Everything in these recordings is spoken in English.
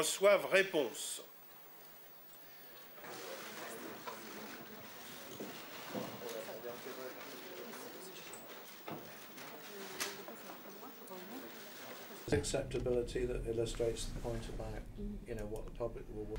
reçoivent réponse. acceptability that illustrates the point about you know what the public will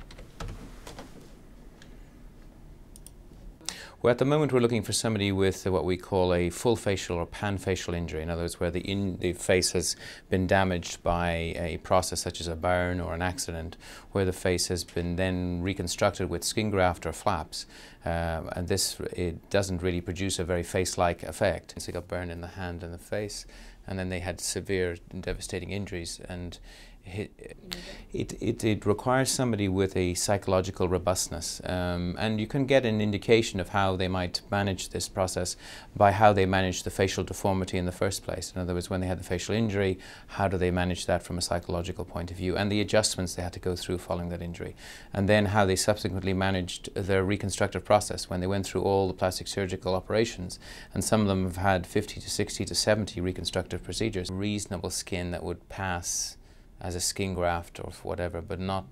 Well, at the moment, we're looking for somebody with what we call a full facial or panfacial injury. In other words, where the, in, the face has been damaged by a process such as a burn or an accident, where the face has been then reconstructed with skin graft or flaps. Um, and this it doesn't really produce a very face-like effect. So they got burned in the hand and the face, and then they had severe and devastating injuries. And it, it, it, requires somebody with a psychological robustness um, and you can get an indication of how they might manage this process by how they manage the facial deformity in the first place. In other words, when they had the facial injury, how do they manage that from a psychological point of view and the adjustments they had to go through following that injury. And then how they subsequently managed their reconstructive process when they went through all the plastic surgical operations and some of them have had 50 to 60 to 70 reconstructive procedures. Reasonable skin that would pass as a skin graft or whatever, but not.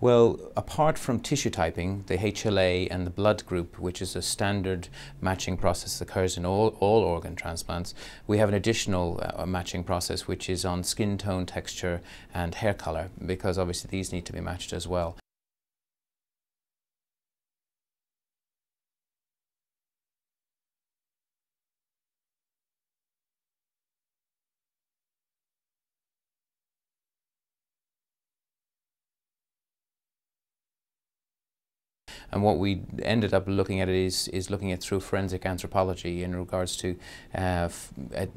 Well, apart from tissue typing, the HLA and the blood group, which is a standard matching process that occurs in all, all organ transplants, we have an additional uh, matching process which is on skin tone, texture and hair color, because obviously these need to be matched as well. And what we ended up looking at is, is looking at through forensic anthropology in regards to uh,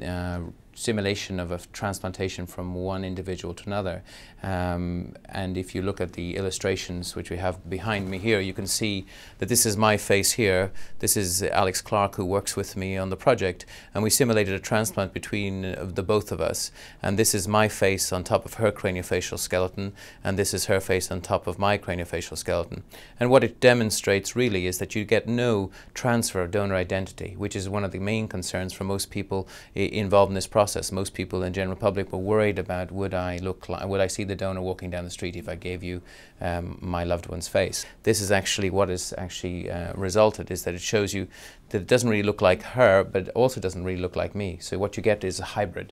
uh, simulation of a transplantation from one individual to another. Um, and if you look at the illustrations which we have behind me here, you can see that this is my face here. This is Alex Clark who works with me on the project. And we simulated a transplant between uh, the both of us. And this is my face on top of her craniofacial skeleton. And this is her face on top of my craniofacial skeleton. And what it demonstrates really is that you get no transfer of donor identity, which is one of the main concerns for most people involved in this process process. Most people in general public were worried about would I look like, would I see the donor walking down the street if I gave you um, my loved one's face. This is actually what has actually uh, resulted is that it shows you that it doesn't really look like her, but also doesn't really look like me. So what you get is a hybrid.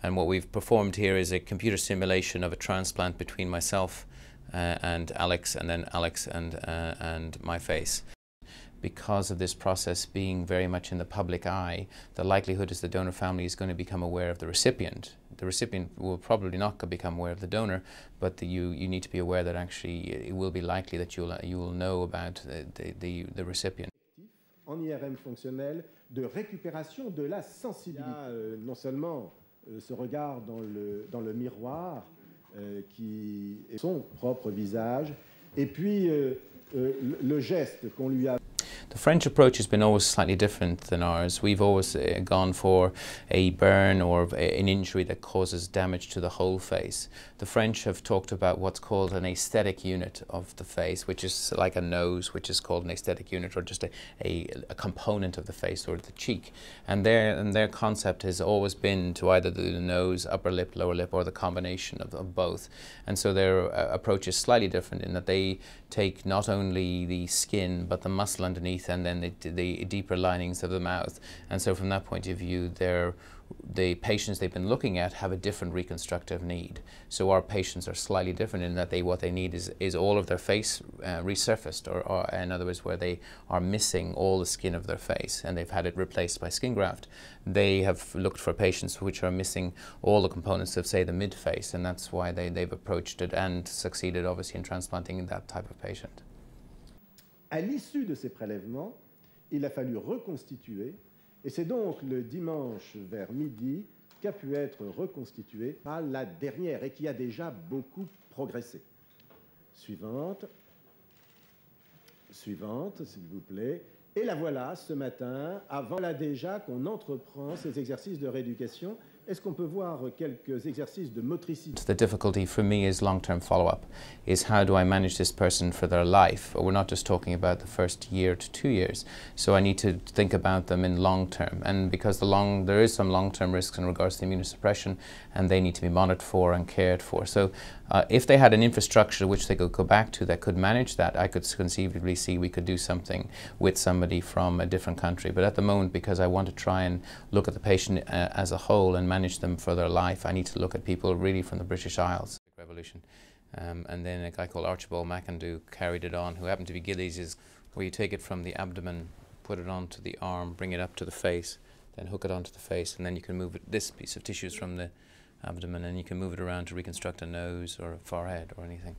And what we've performed here is a computer simulation of a transplant between myself uh, and Alex, and then Alex and, uh, and my face because of this process being very much in the public eye, the likelihood is the donor family is going to become aware of the recipient. The recipient will probably not become aware of the donor, but the, you, you need to be aware that actually it will be likely that you'll, you will know about the, the, the, the recipient. En IRM fonctionnel, de récupération de la sensibilité. Il y a, euh, non seulement euh, ce regard dans le, dans le miroir euh, qui est son propre visage, et puis euh, euh, le geste qu'on lui a French approach has been always slightly different than ours. We've always uh, gone for a burn or an injury that causes damage to the whole face. The French have talked about what's called an aesthetic unit of the face, which is like a nose, which is called an aesthetic unit, or just a, a, a component of the face or the cheek. And their, and their concept has always been to either the nose, upper lip, lower lip, or the combination of, of both. And so their uh, approach is slightly different in that they take not only the skin, but the muscle underneath and then the, the deeper linings of the mouth. And so from that point of view, they're the patients they've been looking at have a different reconstructive need. So our patients are slightly different in that they what they need is, is all of their face uh, resurfaced, or, or, in other words, where they are missing all the skin of their face and they've had it replaced by skin graft. They have looked for patients which are missing all the components of, say, the mid face, and that's why they, they've approached it and succeeded, obviously, in transplanting that type of patient. À l'issue de ces prélèvements, il a fallu reconstituer, et c'est donc le dimanche vers midi qu'a pu être reconstituée à la dernière et qui a déjà beaucoup progressé. Suivante, s'il vous plaît. Et la voilà ce matin, avant là déjà qu'on entreprend ces exercices de rééducation Est-ce qu'on peut voir quelques exercices de motricité The difficulty for me is long-term follow-up, is how do I manage this person for their life? We're not just talking about the first year to two years, so I need to think about them in long term. And because the long, there is some long-term risks in regards to immunosuppression, and they need to be monitored for and cared for. So uh, if they had an infrastructure which they could go back to that could manage that, I could conceivably see we could do something with somebody from a different country. But at the moment, because I want to try and look at the patient uh, as a whole and manage them for their life, I need to look at people really from the British Isles. Revolution. Um, and then a guy called Archibald McIndoe carried it on, who happened to be Gillies, is where you take it from the abdomen, put it onto the arm, bring it up to the face, then hook it onto the face, and then you can move it, this piece of tissue is from the abdomen, and you can move it around to reconstruct a nose or a forehead or anything.